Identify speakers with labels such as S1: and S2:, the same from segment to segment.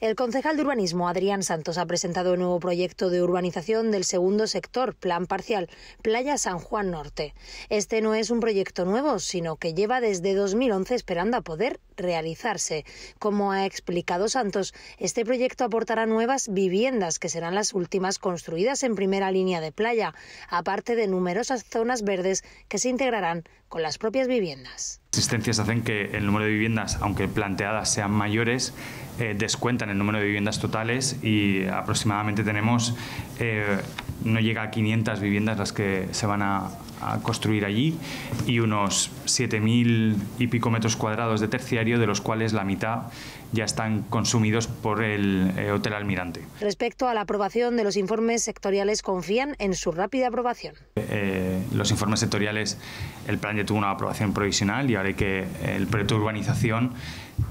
S1: El concejal de urbanismo, Adrián Santos, ha presentado el nuevo proyecto de urbanización del segundo sector, Plan Parcial, Playa San Juan Norte. Este no es un proyecto nuevo, sino que lleva desde 2011 esperando a poder realizarse. Como ha explicado Santos, este proyecto aportará nuevas viviendas que serán las últimas construidas en primera línea de playa, aparte de numerosas zonas verdes que se integrarán con las propias viviendas.
S2: Las existencias hacen que el número de viviendas, aunque planteadas sean mayores, eh, descuentan el número de viviendas totales y aproximadamente tenemos, eh, no llega a 500 viviendas las que se van a, a construir allí y unos 7.000 y pico metros cuadrados de terciario, de los cuales la mitad ya están consumidos por el eh, Hotel Almirante.
S1: Respecto a la aprobación de los informes sectoriales, confían en su rápida aprobación.
S2: Eh, los informes sectoriales, el plan ya tuvo una aprobación provisional y ahora hay que el proyecto de urbanización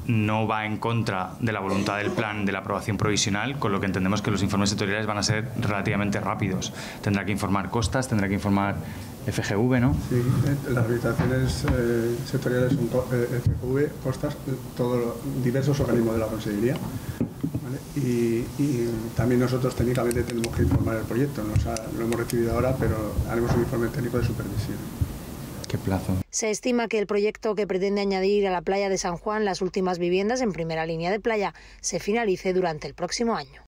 S2: no va en contra de la voluntad del plan de la aprobación provisional, con lo que entendemos que los informes sectoriales van a ser relativamente rápidos. Tendrá que informar costas, tendrá que informar FGV, ¿no?
S3: Sí, eh, las habilitaciones eh, sectoriales son eh, FGV, costas, todos diversos organismos de la Consejería. ¿vale? Y, y, también nosotros técnicamente tenemos que informar el proyecto. Ha, lo hemos recibido ahora, pero haremos un informe técnico de supervisión.
S2: ¿Qué plazo?
S1: Se estima que el proyecto que pretende añadir a la playa de San Juan las últimas viviendas en primera línea de playa se finalice durante el próximo año.